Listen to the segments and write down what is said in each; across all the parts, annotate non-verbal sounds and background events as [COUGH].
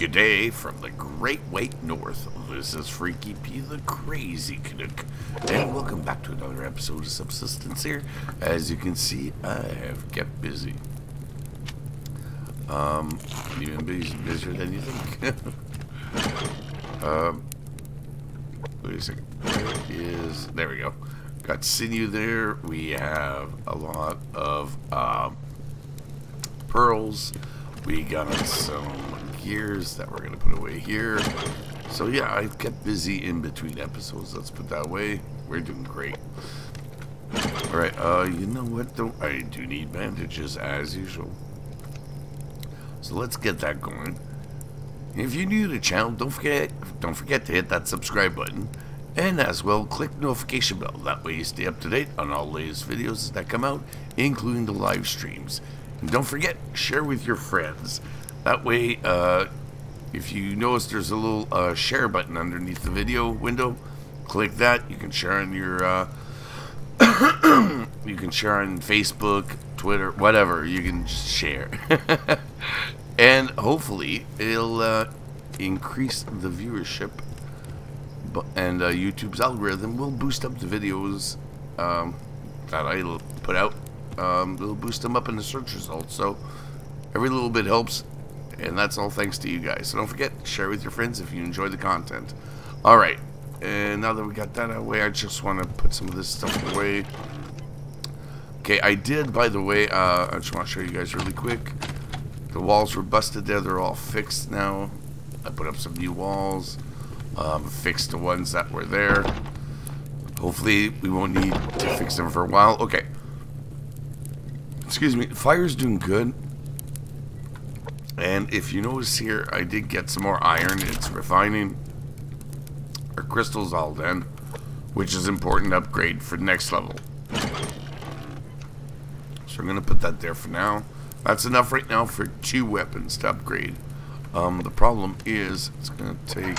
G'day from the Great White North. This is Freaky P, the Crazy Canuck, and welcome back to another episode of Subsistence here. As you can see, I have kept busy. Um, even busier than you think. [LAUGHS] um, wait a second. Where is, there we go. Got sinew there. We have a lot of, um, pearls. We got some gears that we're going to put away here. So yeah, I've kept busy in between episodes, let's put that way. We're doing great. Alright, uh, you know what though? I do need bandages as usual. So let's get that going. If you're new to the channel, don't forget don't forget to hit that subscribe button. And as well, click notification bell. That way you stay up to date on all latest videos that come out, including the live streams. And don't forget, share with your friends. That way, uh, if you notice there's a little uh, share button underneath the video window, click that. You can share on your, uh, [COUGHS] you can share on Facebook, Twitter, whatever. You can just share. [LAUGHS] and hopefully, it'll uh, increase the viewership. And uh, YouTube's algorithm will boost up the videos um, that I put out. Um, it'll boost them up in the search results. So every little bit helps and that's all thanks to you guys. So don't forget, share with your friends if you enjoy the content. Alright, and now that we got that out of the way, I just want to put some of this stuff away. Okay, I did, by the way, uh, I just want to show you guys really quick. The walls were busted there, they're all fixed now. I put up some new walls, um, fixed the ones that were there. Hopefully, we won't need to fix them for a while. Okay. Excuse me, fire's doing good. And if you notice here, I did get some more iron. It's refining our crystals all done, which is important upgrade for next level. So I'm going to put that there for now. That's enough right now for two weapons to upgrade. Um, the problem is it's going to take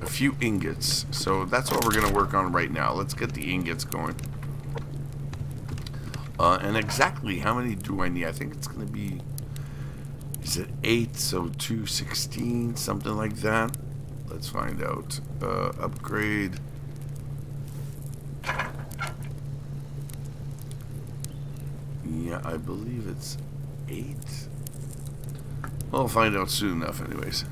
a few ingots. So that's what we're going to work on right now. Let's get the ingots going. Uh, and exactly how many do I need? I think it's going to be is it 8? So 216, something like that. Let's find out. Uh, upgrade. Yeah, I believe it's 8. We'll find out soon enough anyways.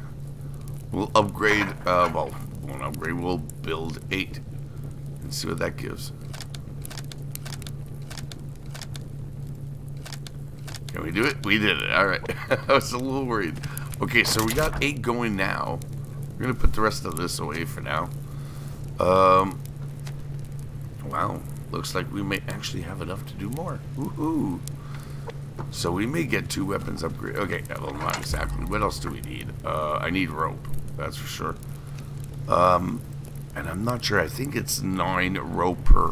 We'll upgrade, uh, well, won't upgrade, we'll build 8. And see what that gives. Can we do it? We did it. Alright. [LAUGHS] I was a little worried. Okay, so we got eight going now. We're going to put the rest of this away for now. Um, wow. Looks like we may actually have enough to do more. Woohoo. So we may get two weapons upgrade. Okay, well, not exactly. What else do we need? Uh, I need rope. That's for sure. Um, and I'm not sure. I think it's nine rope per.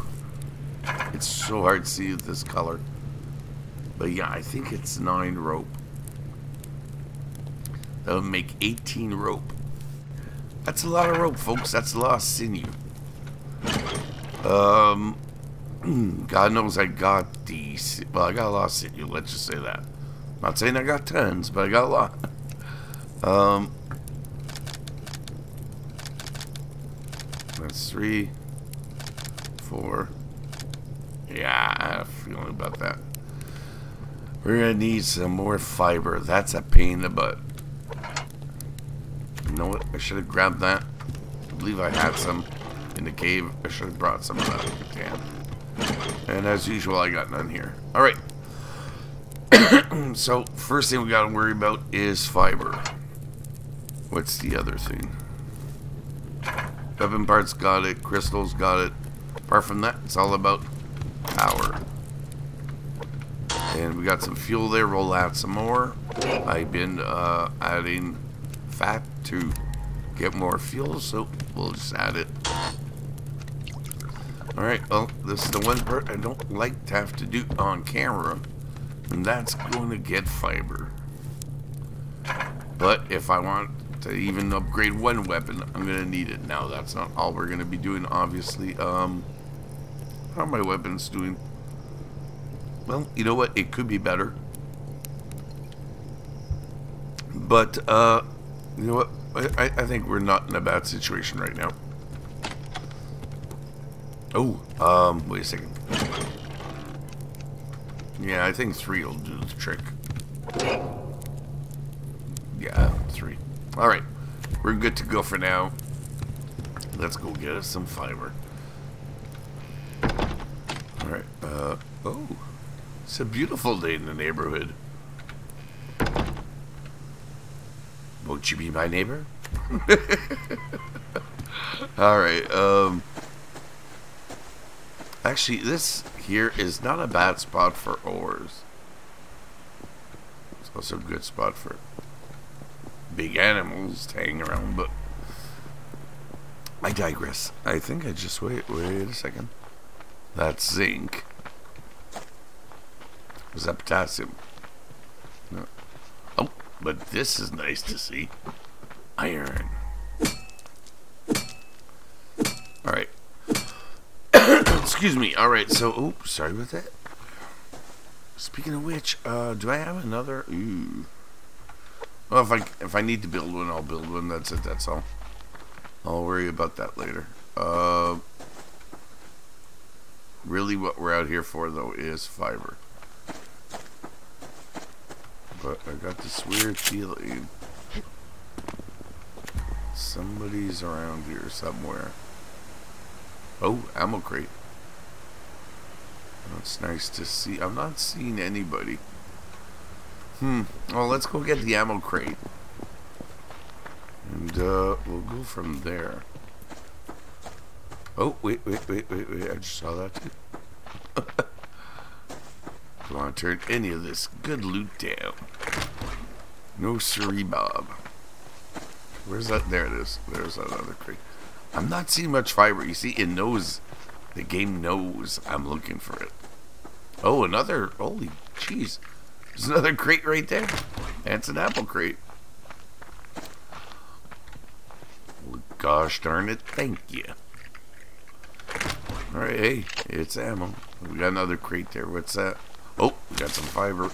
It's so hard to see this color. But yeah, I think it's 9 rope. That would make 18 rope. That's a lot of rope, folks. That's a lot of sinew. Um, [CLEARS THROAT] God knows I got these. Well, I got a lot of sinew. Let's just say that. I'm Not saying I got tons, but I got a lot. [LAUGHS] Um, that's three, four. Yeah, I have a feeling about that. We're gonna need some more fiber. That's a pain in the butt. You know what? I should have grabbed that. I believe I had some in the cave. I should have brought some of that. Damn. And as usual, I got none here. Alright. [CLEARS THROAT] so, first thing we gotta worry about is fiber. What's the other thing? Weapon parts got it. Crystals got it. Apart from that, it's all about power. And we got some fuel there. We'll add some more. I've been uh, adding fat to get more fuel, so we'll just add it. Alright, well, this is the one part I don't like to have to do on camera. And that's going to get fiber. But if I want to even upgrade one weapon, I'm going to need it. Now, that's not all we're going to be doing, obviously. Um, how are my weapons doing? Well, you know what? It could be better. But, uh, You know what? I, I think we're not in a bad situation right now. Oh, um, wait a second. Yeah, I think three will do the trick. Yeah, three. Alright, we're good to go for now. Let's go get us some fiber. Alright, uh, oh. It's a beautiful day in the neighborhood. Won't you be my neighbor? [LAUGHS] Alright, um... Actually, this here is not a bad spot for ores. It's also a good spot for big animals to hang around, but... I digress. I think I just... Wait, wait a second. That's zinc. Was that potassium? No. Oh, but this is nice to see. Iron. Alright. [COUGHS] Excuse me. Alright, so... Oh, sorry about that. Speaking of which, uh, do I have another... Ooh. Well, if I, if I need to build one, I'll build one. That's it, that's all. I'll worry about that later. Uh, really what we're out here for, though, is fiber but I got this weird feeling somebody's around here somewhere. Oh, ammo crate. That's nice to see. I'm not seeing anybody. Hmm. Well, let's go get the ammo crate. And, uh, we'll go from there. Oh, wait, wait, wait, wait, wait. I just saw that too. Don't want to turn any of this good loot down. No siree, Bob. Where's that? There it is. There's that other crate. I'm not seeing much fiber. You see, it knows. The game knows I'm looking for it. Oh, another. Holy jeez. There's another crate right there. That's an apple crate. Well, gosh darn it. Thank you. Alright, hey, it's ammo. We got another crate there. What's that? Oh, we got some fiber.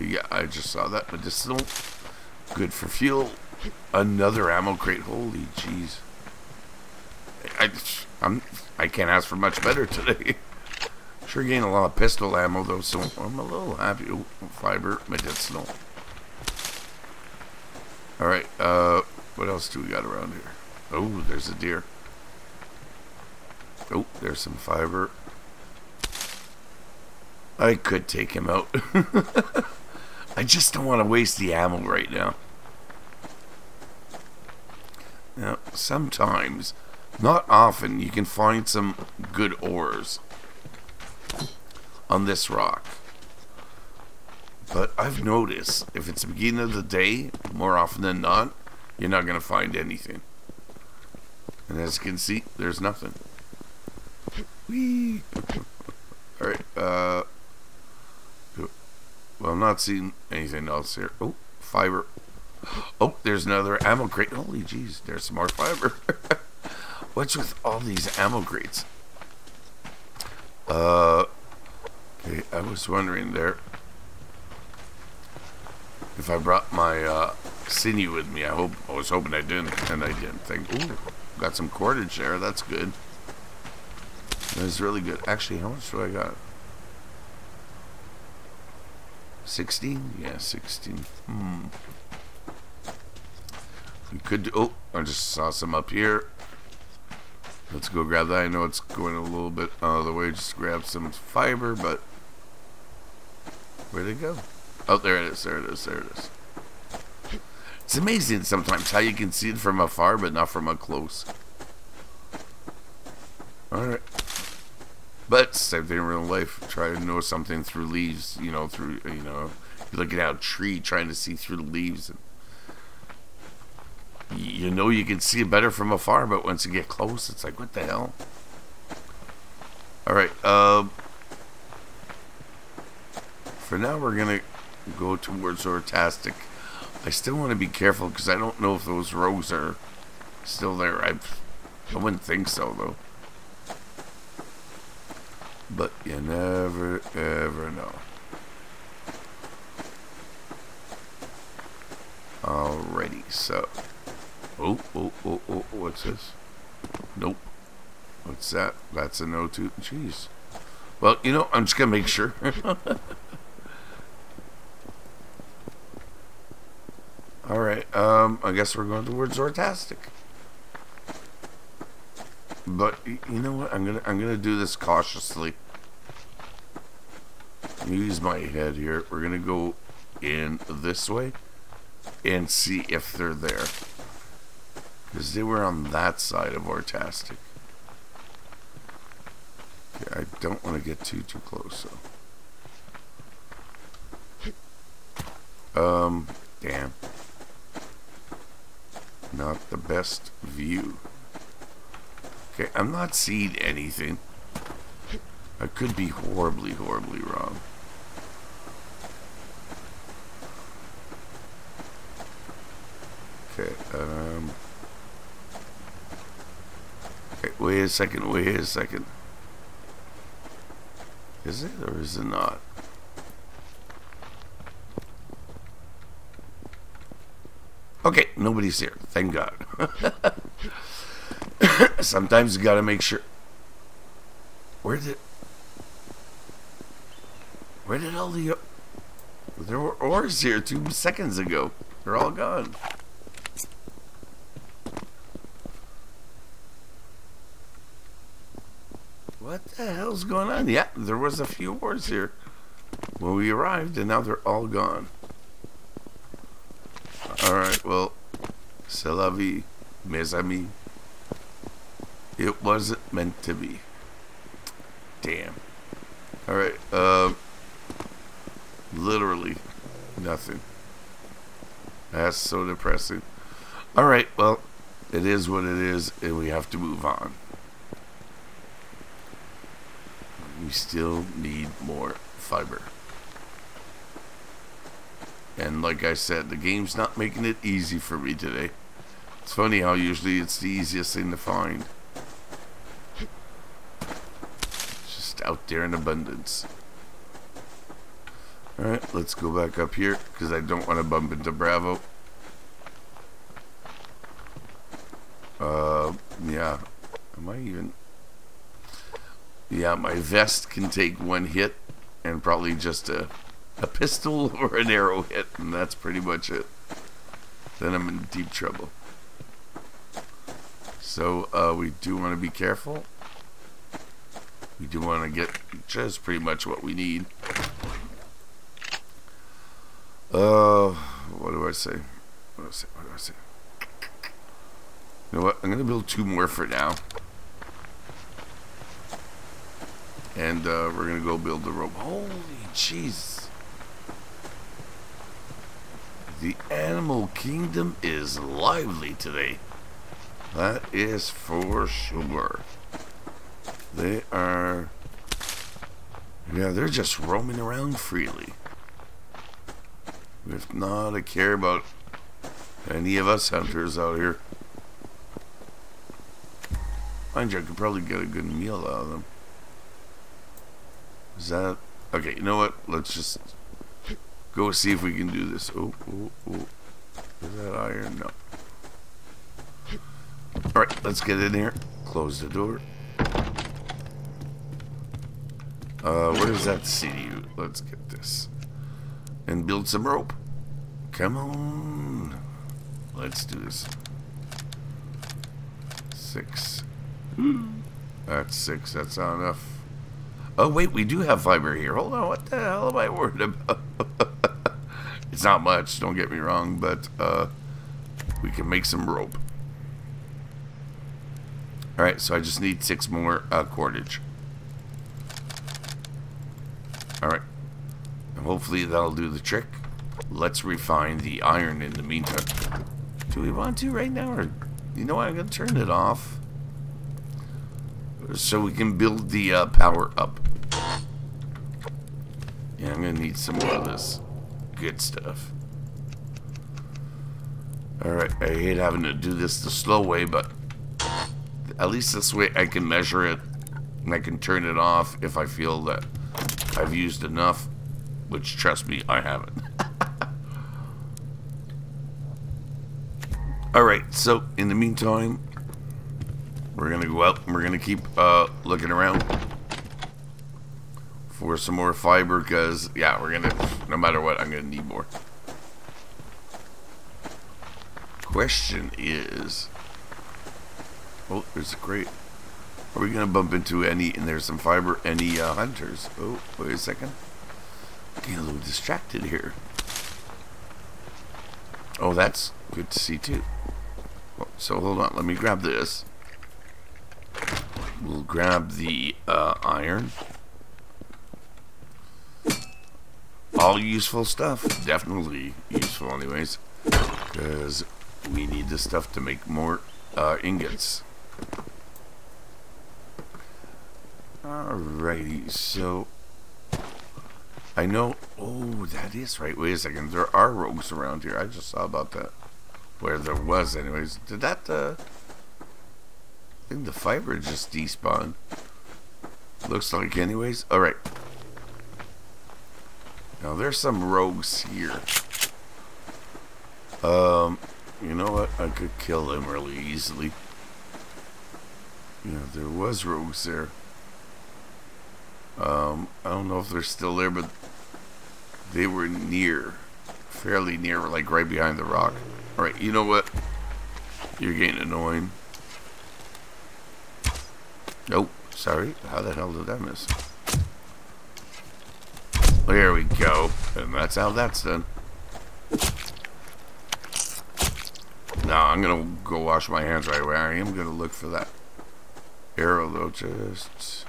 Yeah, I just saw that medicinal. Good for fuel. Another ammo crate. Holy jeez. I, I'm, I can't ask for much better today. [LAUGHS] Sure gained a lot of pistol ammo though, so I'm a little happy. Fiber, medicinal. Alright, uh, what else do we got around here? Oh, there's a deer. Oh, there's some fiber. I could take him out. [LAUGHS] I just don't want to waste the ammo right now. Now, sometimes, not often, you can find some good ores on this rock. But I've noticed, if it's the beginning of the day, more often than not, you're not going to find anything. And as you can see, there's nothing. Whee! [LAUGHS] Alright, uh... Well, I'm not seeing anything else here. Oh, fiber. Oh, there's another ammo crate. Holy jeez, there's some more fiber. [LAUGHS] What's with all these ammo crates? Uh, okay, I was wondering there if I brought my uh, sinew with me. I hope I was hoping I didn't, and I didn't think. Ooh, got some cordage there. That's good. That's really good. Actually, how much do I got? 16? Yeah, 16. Hmm. We could do, oh, I just saw some up here. Let's go grab that. I know it's going a little bit out of the way. Just grab some fiber, but where'd it go? Oh, there it is. There it is. There it is. It's amazing sometimes how you can see it from afar, but not from up close. Alright. But same thing in real life. Try to know something through leaves. You know, through you know, you're looking at a tree, trying to see through the leaves. And you know you can see it better from afar, but once you get close, it's like, what the hell? All right. Um. For now, we're gonna go towards Ortastic. I still want to be careful because I don't know if those rogues are still there. I, I wouldn't think so though. But you never ever know. Alrighty, so. Oh, oh, oh, oh, what's this? Nope. What's that? That's a no to. Jeez. Well, you know, I'm just gonna make sure. [LAUGHS] Alright, um, I guess we're going towards Zortastic. But you know what? I'm gonna I'm gonna do this cautiously. Use my head here. We're gonna go in this way and see if they're there. Because they were on that side of Ortastic. Okay, I don't want to get too, too close, so. Um, damn. Not the best view. Okay, I'm not seeing anything. I could be horribly, horribly wrong. Okay, um... Okay, wait a second, wait a second. Is it or is it not? Okay, nobody's here. Thank God. [LAUGHS] Sometimes you gotta make sure. Where did... Where did all the... There were ores here two seconds ago. They're all gone. What the hell's going on? Yeah, there was a few ores here when we arrived, and now they're all gone. Alright, well, c'est la vie, mes amis. It wasn't meant to be. Damn. Alright, uh, literally nothing. That's so depressing. Alright, well, it is what it is, and we have to move on. we still need more fiber. And like I said, the game's not making it easy for me today. It's funny how usually it's the easiest thing to find. It's just out there in abundance. Alright, let's go back up here because I don't want to bump into Bravo. Uh, yeah. Am I even... Yeah, my vest can take one hit and probably just a, a pistol [LAUGHS] or an arrow hit, and that's pretty much it. Then I'm in deep trouble. So uh, we do want to be careful. We do want to get just pretty much what we need. Uh, what do I say? What do I say? What do I say? You know what? I'm going to build two more for now. And uh, we're going to go build the rope. Holy jeez. The animal kingdom is lively today. That is for sure. They are... Yeah, they're just roaming around freely. With not a care about any of us hunters out here. Mind you, I could probably get a good meal out of them. Is that... Okay, you know what? Let's just go see if we can do this. Oh, oh, oh. Is that iron? No. Alright, let's get in here. Close the door. Uh, where does that you? Let's get this. And build some rope. Come on. Let's do this. Six. That's six. That's not enough. Oh, wait, we do have fiber here. Hold on, what the hell am I worried about? [LAUGHS] it's not much, don't get me wrong, but uh, we can make some rope. Alright, so I just need six more uh, cordage. Alright. Hopefully that'll do the trick. Let's refine the iron in the meantime. Do we want to right now? Or, you know what, I'm going to turn it off. So we can build the uh, power up. Yeah, I'm gonna need some more of this good stuff. Alright, I hate having to do this the slow way, but at least this way I can measure it and I can turn it off if I feel that I've used enough, which trust me, I haven't. [LAUGHS] Alright, so in the meantime, we're gonna go out and we're gonna keep uh, looking around for some more fiber because, yeah, we're gonna, no matter what, I'm gonna need more. Question is, oh, there's a crate. Are we gonna bump into any, and there's some fiber, any uh, hunters? Oh, wait a second. Getting a little distracted here. Oh, that's good to see too. So hold on, let me grab this. We'll grab the uh, iron. All useful stuff. Definitely useful anyways. Because we need this stuff to make more uh, ingots. Alrighty, so I know. Oh, that is right. Wait a second. There are rogues around here. I just saw about that. Where there was, anyways. Did that? Uh, I think the fiber just despawned. Looks like, anyways. All right. Now there's some rogues here. Um, you know what? I could kill them really easily. Yeah, there was rogues there. Um, I don't know if they're still there, but they were near, fairly near, like right behind the rock. Alright, you know what? You're getting annoying. Nope, sorry. How the hell did I miss? There we go. And that's how that's done. Now I'm gonna go wash my hands right away. I am gonna look for that arrow though, just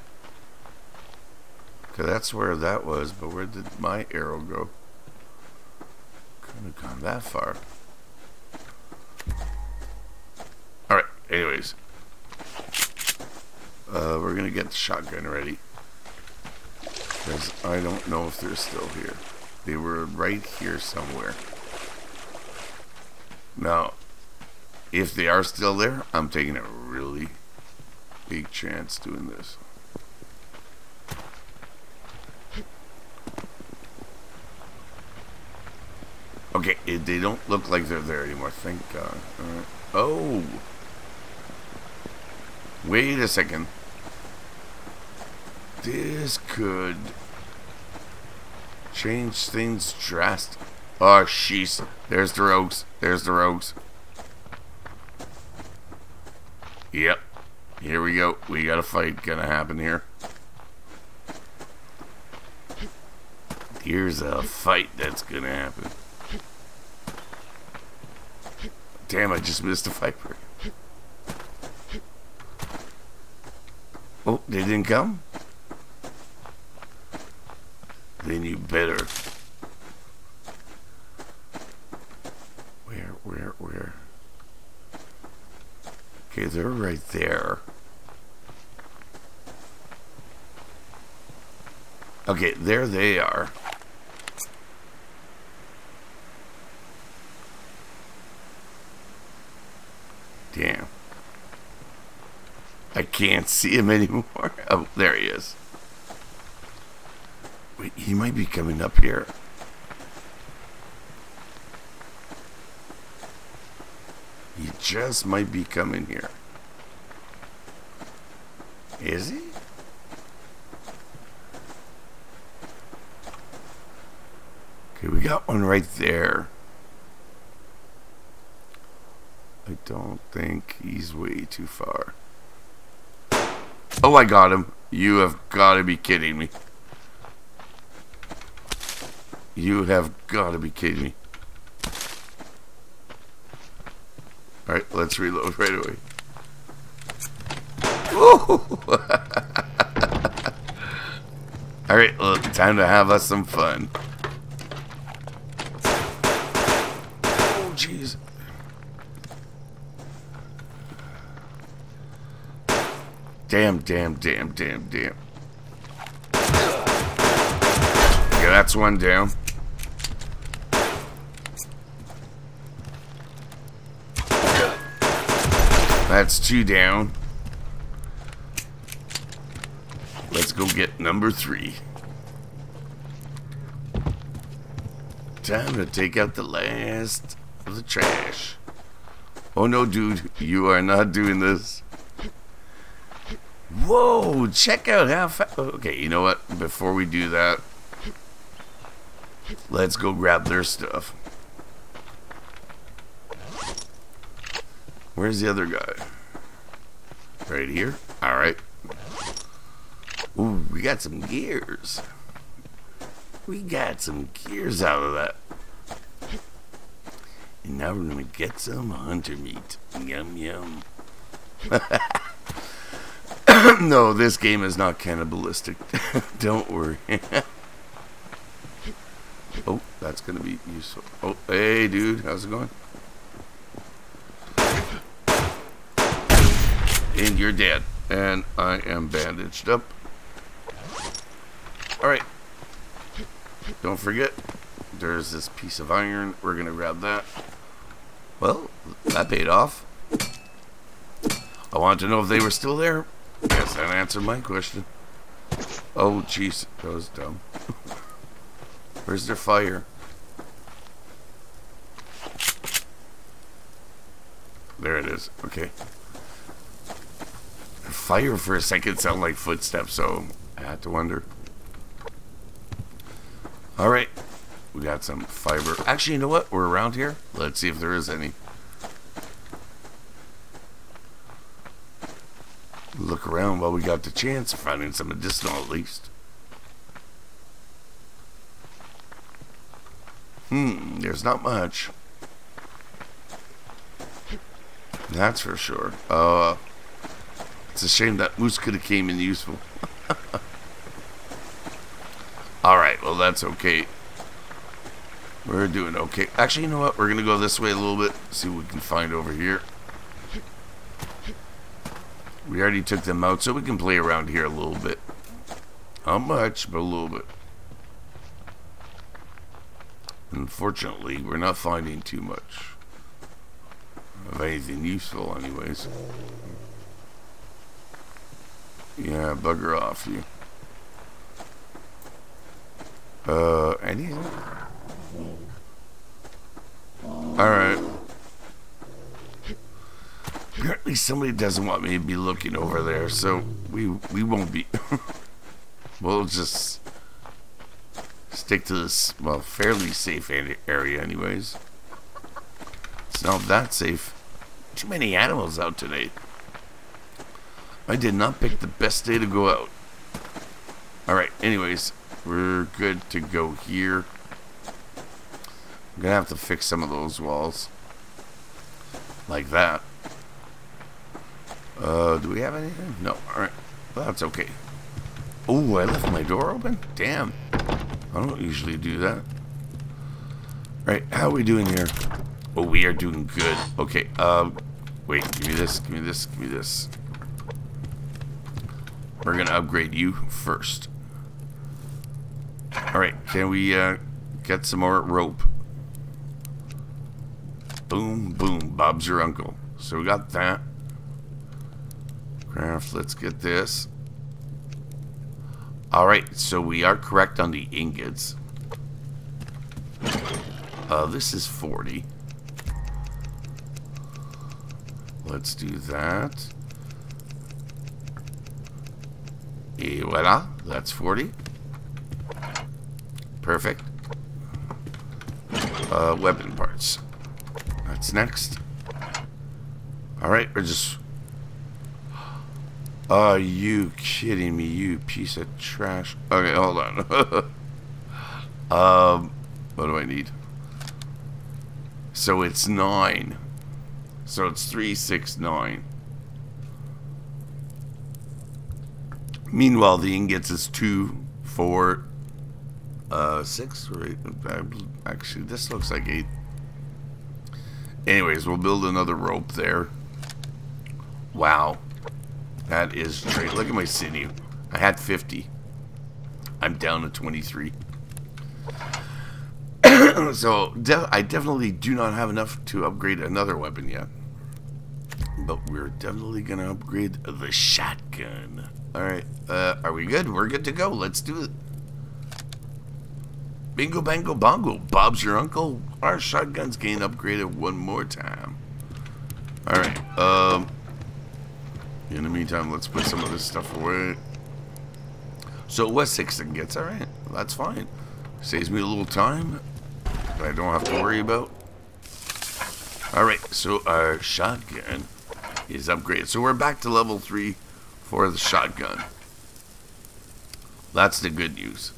Okay, that's where that was, but where did my arrow go? Couldn't have gone that far. Alright, anyways. Uh, we're gonna get the shotgun ready. Because I don't know if they're still here. They were right here somewhere. Now, if they are still there, I'm taking a really big chance doing this. Okay, it, they don't look like they're there anymore. Thank God. Right. Oh. Wait a second. This could change things drastically. Oh, jeez. There's the rogues. There's the rogues. Yep. Here we go. We got a fight gonna happen here. Here's a fight that's gonna happen. Damn, I just missed a viper. Oh, they didn't come? Then you better. Where, where, where? Okay, they're right there. Okay, there they are. Damn. I can't [LAUGHS] see him anymore. [LAUGHS] Oh, there he is. Wait, he might be coming up here. He just might be coming here. Is he? Okay, we got one right there. I don't think he's way too far. Oh, I got him. You have got to be kidding me. You have got to be kidding me. Alright, let's reload right away. [LAUGHS] Alright, well, time to have us some fun. Damn, damn, damn, damn, damn. Yeah, that's one down. That's two down. Let's go get number three. Time to take out the last of the trash. Oh no, dude, you are not doing this. Whoa, check out how fast. Okay, you know what? Before we do that, let's go grab their stuff. Where's the other guy? Right here? Alright. Ooh, we got some gears. We got some gears out of that. And now we're gonna get some hunter meat. Yum yum. [LAUGHS] [LAUGHS] no, this game is not cannibalistic. [LAUGHS] Don't worry. [LAUGHS] oh, that's gonna be useful. Oh, hey dude, how's it going? And you're dead. And I am bandaged up. Alright. Don't forget, there's this piece of iron. We're gonna grab that. Well, that paid off. I wanted to know if they were still there. Guess that answered my question. Oh, jeez. That was dumb. [LAUGHS] Where's their fire? There it is. Okay. Fire for a second sounded like footsteps, so I had to wonder. Alright. We got some fiber. Actually, you know what? We're around here. Let's see if there is any. Look around while we got the chance of finding some medicinal at least. Hmm, there's not much. That's for sure. Uh, it's a shame that moose could have came in useful. [LAUGHS] Alright, well that's okay. We're doing okay. Actually, you know what? We're going to go this way a little bit. See what we can find over here. We already took them out, so we can play around here a little bit. Not much, but a little bit. Unfortunately, we're not finding too much of anything useful anyways. Yeah, bugger off you. Uh, anything? Alright. Apparently somebody doesn't want me to be looking over there, so we we won't be. [LAUGHS] we'll just stick to this, well, fairly safe area anyways. It's not that safe. Too many animals out today. I did not pick the best day to go out. Alright, anyways, we're good to go here. I'm gonna have to fix some of those walls. Like that. Do we have anything? No. Alright. Well, that's okay. Oh, I left my door open? Damn. I don't usually do that. Alright, how are we doing here? Oh, we are doing good. Okay, um, wait, give me this, give me this, give me this. We're gonna upgrade you first. Alright, can we uh, get some more rope? Boom, boom, Bob's your uncle. So we got that. Let's get this. Alright, so we are correct on the ingots. Uh, this is 40. Let's do that. Et voila, that's 40. Perfect. Uh, weapon parts. That's next. Alright, we're just... Are you kidding me, you piece of trash? Okay, hold on. [LAUGHS] um, what do I need? So it's 9. So it's 369. Meanwhile, the ingots is 2, 4, uh, 6 or 8. Actually, this looks like 8. Anyways, we'll build another rope there. Wow. That is great. Look at my sinew. I had 50. I'm down to 23. [CLEARS THROAT] so, I definitely do not have enough to upgrade another weapon yet. But we're definitely going to upgrade the shotgun. Alright, uh, are we good? We're good to go. Let's do it. Bingo, bango, bongo. Bob's your uncle. Our shotgun's getting upgraded one more time. Alright, um... In the meantime, let's put some of this stuff away. So West Sixton gets alright. That's fine. Saves me a little time I don't have to worry about. Alright, so our shotgun is upgraded. So we're back to level 3 for the shotgun. That's the good news.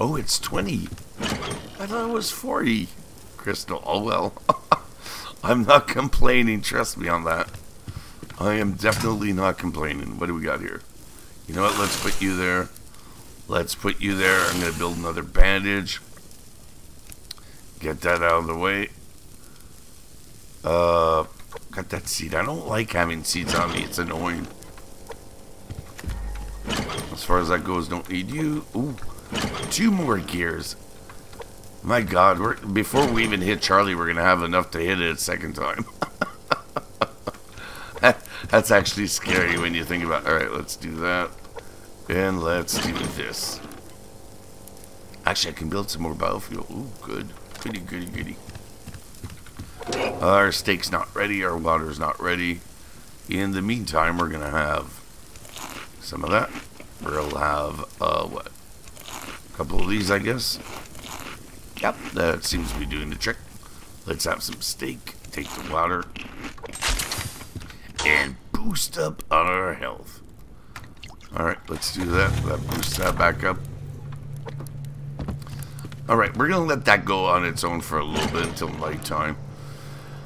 Oh, it's 20. I thought it was 40. Crystal, oh well. [LAUGHS] I'm not complaining, trust me on that. I am definitely not complaining. What do we got here? You know what? Let's put you there. Let's put you there. I'm going to build another bandage. Get that out of the way. Uh, got that seed. I don't like having seeds on me. It's annoying. As far as that goes, don't need you. Ooh, two more gears. My God, we're, before we even hit Charlie, we're going to have enough to hit it a second time. [LAUGHS] That's actually scary when you think about Alright, let's do that. And let's do this. Actually, I can build some more biofuel. Ooh, good. Goody, goody, goody. Our steak's not ready. Our water's not ready. In the meantime, we're going to have some of that. We'll have, uh, what? A couple of these, I guess. Yep, that seems to be doing the trick. Let's have some steak. Take the water and boost up our health. Alright, let's do that. That boosts that back up. Alright, we're going to let that go on its own for a little bit until nighttime.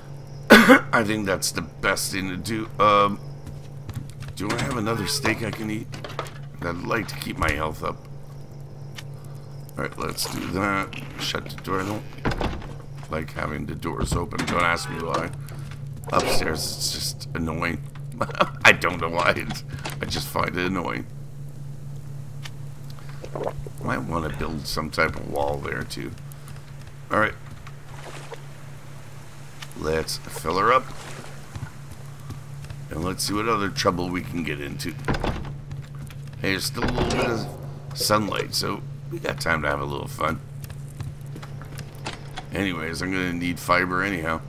[COUGHS] I think that's the best thing to do. Um, do I have another steak I can eat? I'd like to keep my health up. Alright, let's do that. Shut the door. I don't like having the doors open. Don't ask me why upstairs. It's just annoying. [LAUGHS] I don't know why. It's, I just find it annoying. Might want to build some type of wall there too. Alright. Let's fill her up. And let's see what other trouble we can get into. Hey, there's still a little bit of sunlight, so we got time to have a little fun. Anyways, I'm going to need fiber anyhow.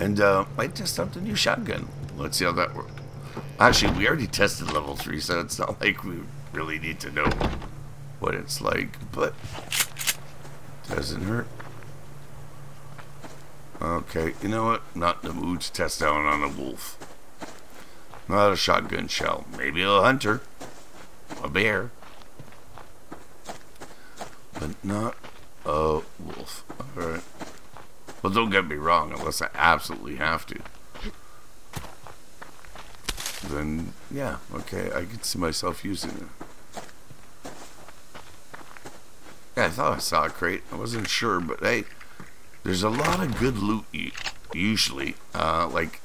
And uh, might test out the new shotgun. Let's see how that works. Actually, we already tested level 3, so it's not like we really need to know what it's like. But, doesn't hurt. Okay, you know what? Not in the mood to test out on a wolf. Not a shotgun shell. Maybe a hunter. A bear. But not a wolf. Alright. Well, don't get me wrong, unless I absolutely have to. Then, yeah, okay, I could see myself using it. Yeah, I thought I saw a crate. I wasn't sure, but hey, there's a lot of good loot usually. Uh, like,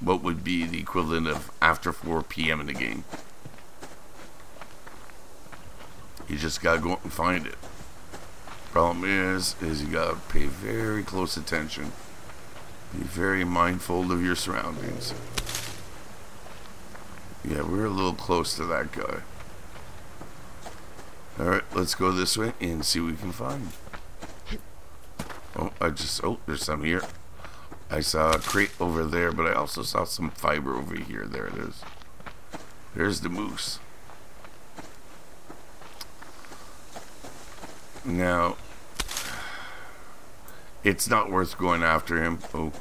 what would be the equivalent of after 4 p.m. in the game. You just gotta go out and find it. Problem is, is you gotta pay very close attention. Be very mindful of your surroundings. Yeah, we're a little close to that guy. Alright, let's go this way and see what we can find. Oh, I just, oh, there's some here. I saw a crate over there, but I also saw some fiber over here. There it is. There's the moose. Now, it's not worth going after him. Oh,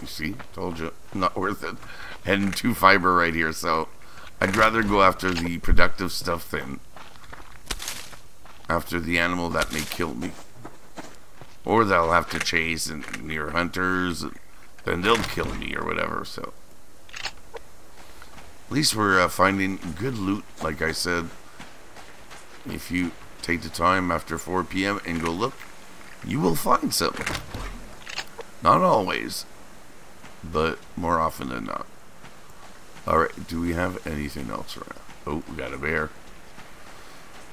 you see, told you, not worth it. Heading to fiber right here, so I'd rather go after the productive stuff than after the animal that may kill me. Or they'll have to chase and near hunters, and then they'll kill me or whatever, so. At least we're uh, finding good loot, like I said. If you take the time after 4 p.m. and go look, you will find some. Not always, but more often than not. Alright, do we have anything else around? Oh, we got a bear.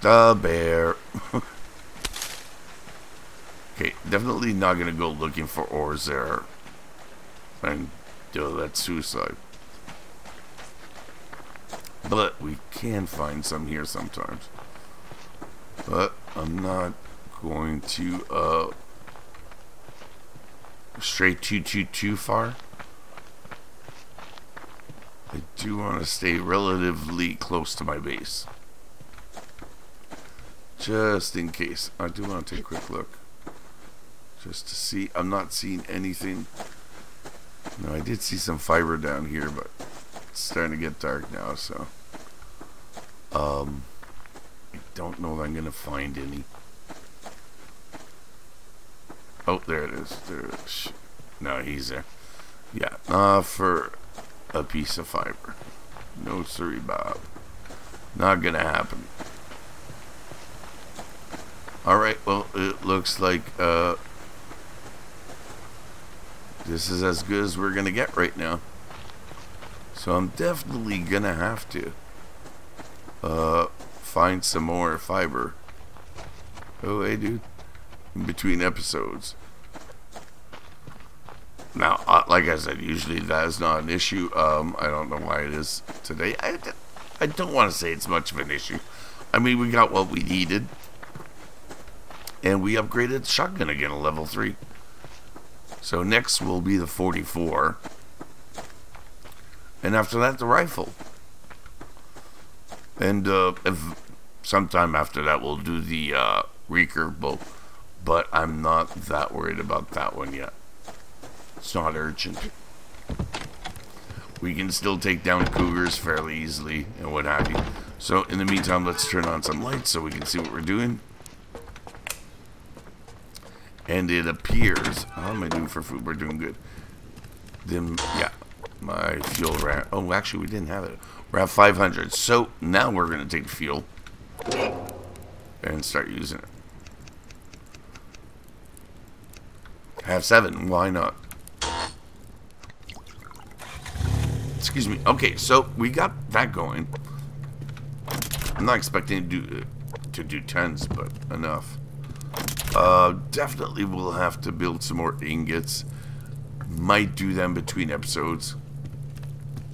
The bear. [LAUGHS] okay, definitely not going to go looking for ores there. And do that suicide. But we can find some here sometimes. But I'm not going to uh stray too too too far. I do want to stay relatively close to my base. Just in case. I do want to take a quick look. Just to see. I'm not seeing anything. No, I did see some fiber down here, but it's starting to get dark now, so. Um, don't know that I'm going to find any. Oh, there it is. There it is. No, he's there. Yeah, uh, for a piece of fiber. No, sorry, Bob. Not gonna happen. Alright, well, it looks like, uh, this is as good as we're gonna get right now. So I'm definitely gonna have to, uh, find some more fiber. Oh, hey, dude. In between episodes. Now, uh, like I said, usually that is not an issue. Um, I don't know why it is today. I, I don't want to say it's much of an issue. I mean, we got what we needed. And we upgraded shotgun again to level 3. So next will be the 44. And after that, the rifle. And uh, sometime after that, we'll do the uh, Reeker. But I'm not that worried about that one yet. It's not urgent. We can still take down cougars fairly easily and what have you. So in the meantime, let's turn on some lights so we can see what we're doing. And it appears, how am I doing for food? We're doing good. Then, yeah, my fuel ran. Oh, actually, we didn't have it. We're at 500. So now we're going to take fuel and start using it. Have seven. Why not? Excuse me. Okay, so we got that going. I'm not expecting to do to do tens, but enough. Uh, definitely we'll have to build some more ingots. Might do them between episodes.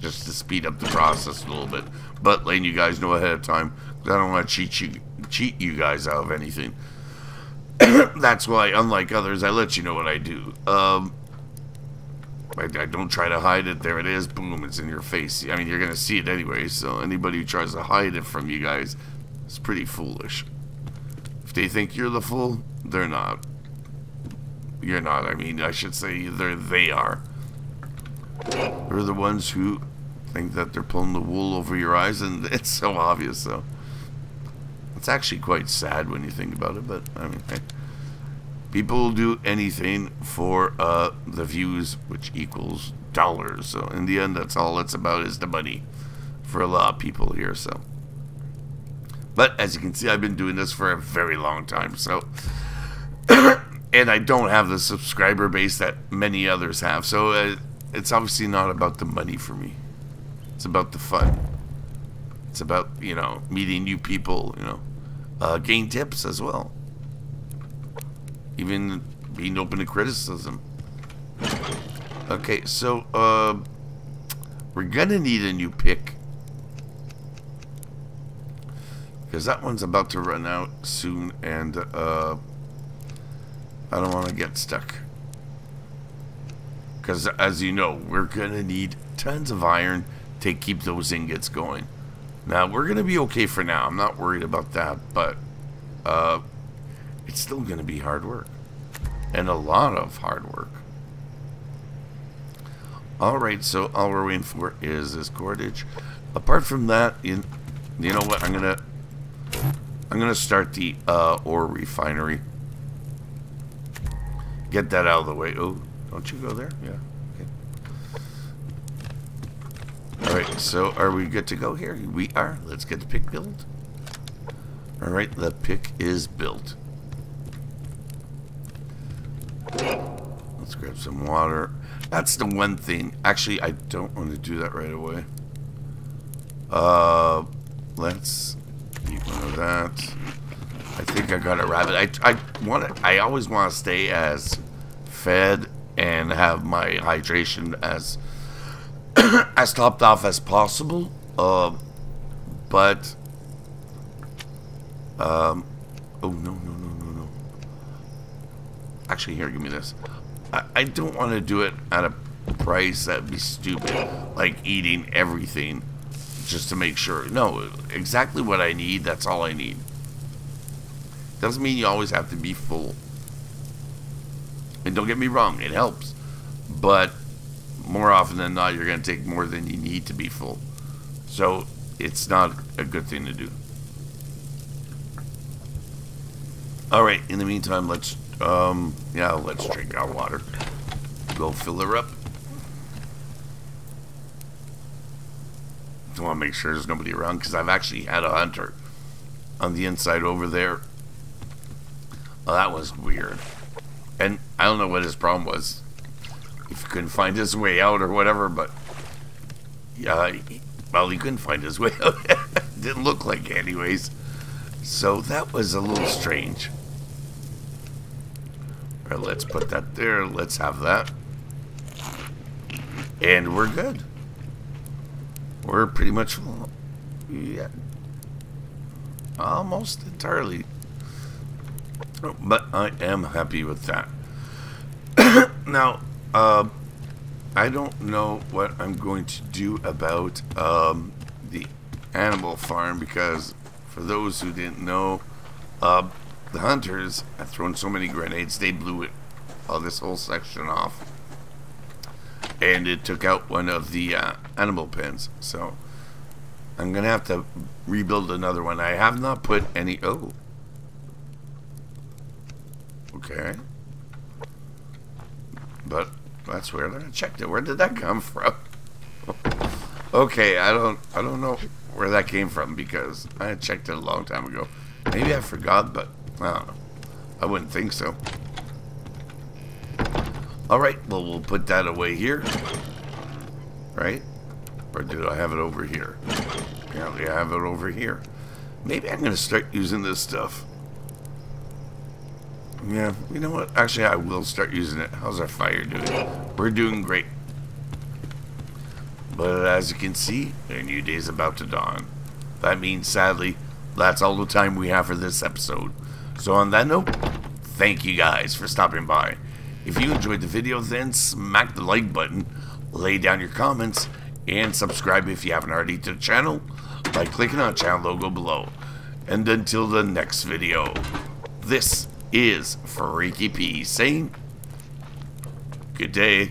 Just to speed up the process a little bit. But letting you guys know ahead of time. I don't want to cheat you, cheat you guys out of anything. [COUGHS] That's why, unlike others, I let you know what I do. Um, I, I, don't try to hide it. There it is. Boom, it's in your face. I mean, you're going to see it anyway, so anybody who tries to hide it from you guys is pretty foolish. If they think you're the fool, they're not. You're not. I mean, I should say they're, they are. They're the ones who think that they're pulling the wool over your eyes, and [LAUGHS] it's so obvious, so. It's actually quite sad when you think about it, but, I mean, hey. People do anything for uh, the views, which equals dollars. So, in the end, that's all it's about is the money for a lot of people here, so. But, as you can see, I've been doing this for a very long time, so... [COUGHS] and I don't have the subscriber base that many others have, so... Uh, it's obviously not about the money for me. It's about the fun. It's about, you know, meeting new people, you know, uh, gain tips as well. Even being open to criticism. Okay, so, uh, we're gonna need a new pick. Because that one's about to run out soon, and, uh, I don't want to get stuck. Because, as you know, we're to need tons of iron to keep those ingots going. Now, we're going to be okay for now. I'm not worried about that, but uh, it's still going to be hard work. And a lot of hard work. Alright, so all we're waiting for is this cordage. Apart from that, you, you know what, I'm going to I'm going to start the uh, ore refinery. Get that out of the way. Oh, don't you go there? Yeah. Okay. Alright, so are we good to go here? We are. Let's get the pick built. Alright, the pick is built. Let's grab some water. That's the one thing. Actually, I don't want to do that right away. Uh, let's eat one of that. I think I got a rabbit. I, I want to, I always want to stay as fed and have my hydration as [COUGHS] as topped off as possible. Uh, but um, oh no no no no no. Actually, here, give me this. I, I don't want to do it at a price, that'd be stupid. Like eating everything just to make sure. No, exactly what I need, that's all I need. Doesn't mean you always have to be full. And don't get me wrong, it helps. But more often than not, you're going to take more than you need to be full. So it's not a good thing to do. Alright, in the meantime, let's, um, yeah, let's drink our water. Go fill her up. I want to make sure there's nobody around because I've actually had a hunter on the inside over there. Oh, that was weird. And I don't know what his problem was. If he couldn't find his way out or whatever, but yeah, well, he couldn't find his [LAUGHS] way out. Didn't look like it anyways. So that was a little strange. All right, let's put that there. Let's have that. And we're good. We're pretty much. Yeah. Almost entirely. Oh, but I am happy with that. [COUGHS] now, uh, I don't know what I'm going to do about um, the animal farm because for those who didn't know, uh, the hunters have thrown so many grenades they blew it, all this whole section off and it took out one of the uh, animal pens. So I'm gonna have to rebuild another one. I have not put any. Oh, okay, but that's weird. I checked it. Where did that come from? [LAUGHS] okay, I don't. I don't know where that came from because I checked it a long time ago. Maybe I forgot, but I don't know. I wouldn't think so. Alright, well, we'll put that away here. Right? Or did I have it over here? Apparently I have it over here. Maybe I'm going to start using this stuff. Yeah, you know what? Actually, I will start using it. How's our fire doing? We're doing great. But as you can see, a new day is about to dawn. That means, sadly, that's all the time we have for this episode. So on that note, thank you guys for stopping by. If you enjoyed the video, then smack the like button, lay down your comments, and subscribe if you haven't already to the channel by clicking on the channel logo below. And until the next video, this is Freaky P saying good day.